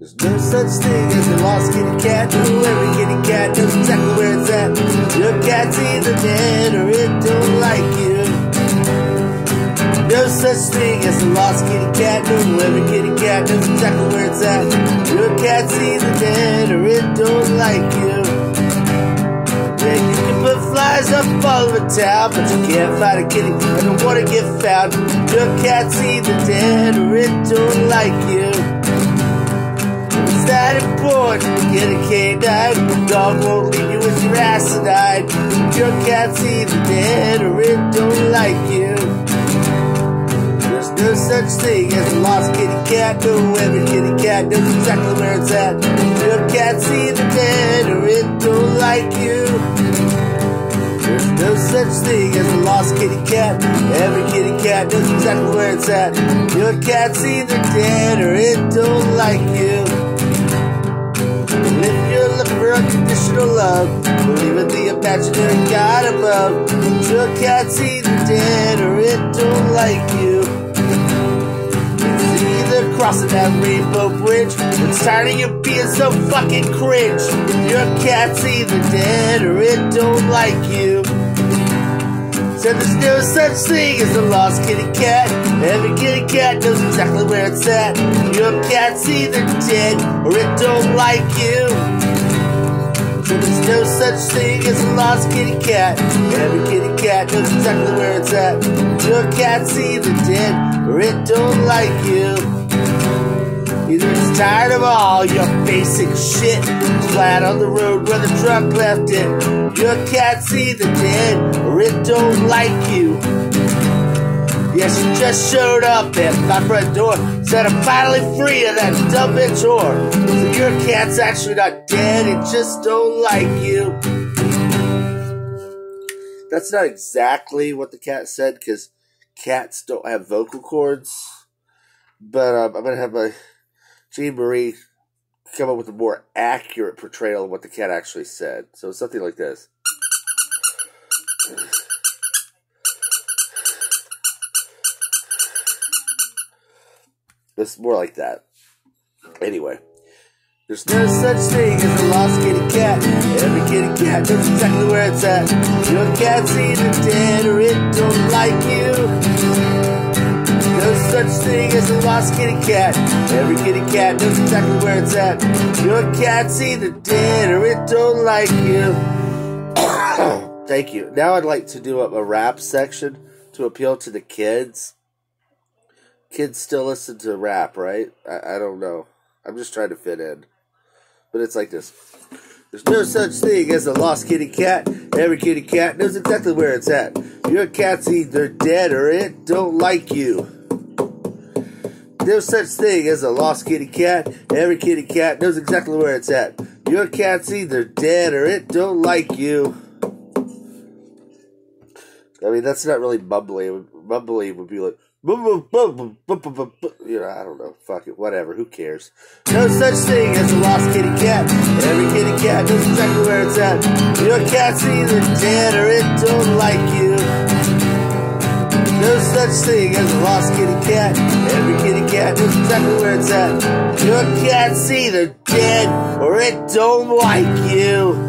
There's no such thing as a lost kitty cat. No, every kitty cat knows exactly where it's at. Your cat's either dead or it don't like you. No such thing as a lost kitty cat. No, every kitty cat knows exactly where it's at. Your cat's either dead or it don't like you. Yeah, you can put flies up all over town, but you can't find a kitty that don't wanna get found. Your cat's either dead or it don't like you. That important get a canine. The dog won't leave you with your acidine. Your cat's either dead or it don't like you. There's no such thing as a lost kitty cat. No, every kitty cat knows exactly where it's at. Your cat's either dead or it don't like you. There's no such thing as a lost kitty cat. Every kitty cat knows exactly where it's at. Your cat's either dead or it don't like you. Unconditional love, believe in the imaginary God above. Your cat's either dead or it don't like you. It's either crossing that rainbow bridge. Tired of you being so fucking cringe. Your cat's either dead or it don't like you. Said there's no such thing as a lost kitty cat. Every kitty cat knows exactly where it's at. Your cat's either dead or it don't like you. There's no such thing as a lost kitty cat. Every kitty cat knows exactly where it's at. Your cat's either dead or it don't like you. Either it's tired of all your basic shit, flat on the road where the truck left it. Your cat's either dead or it don't like you. Yeah, she just showed up at my front door. Said I'm finally free of that dumb bitch whore. So your cat's actually not dead, it just don't like you. That's not exactly what the cat said, because cats don't have vocal cords. But um, I'm gonna have my Jean Marie come up with a more accurate portrayal of what the cat actually said. So something like this. It's more like that. Anyway. There's no such thing as a lost kitty cat. Every kitty cat knows exactly where it's at. Your cat's either dead or it don't like you. No such thing as a lost kitty cat. Every kitty cat knows exactly where it's at. Your cat's either dead or it don't like you. Thank you. Now I'd like to do a, a rap section to appeal to the kids. Kids still listen to rap, right? I, I don't know. I'm just trying to fit in. But it's like this. There's no such thing as a lost kitty cat. Every kitty cat knows exactly where it's at. Your cat's either dead or it don't like you. No such thing as a lost kitty cat. Every kitty cat knows exactly where it's at. Your cat's either dead or it don't like you. I mean, that's not really bubbly. Bubbly would be like, you know, I don't know. Fuck it. Whatever. Who cares? No such thing as a lost kitty cat. Every kitty cat knows exactly where it's at. Your cat's either dead or it don't like you. No such thing as a lost kitty cat. Every kitty cat knows exactly where it's at. Your cat's either dead or it don't like you.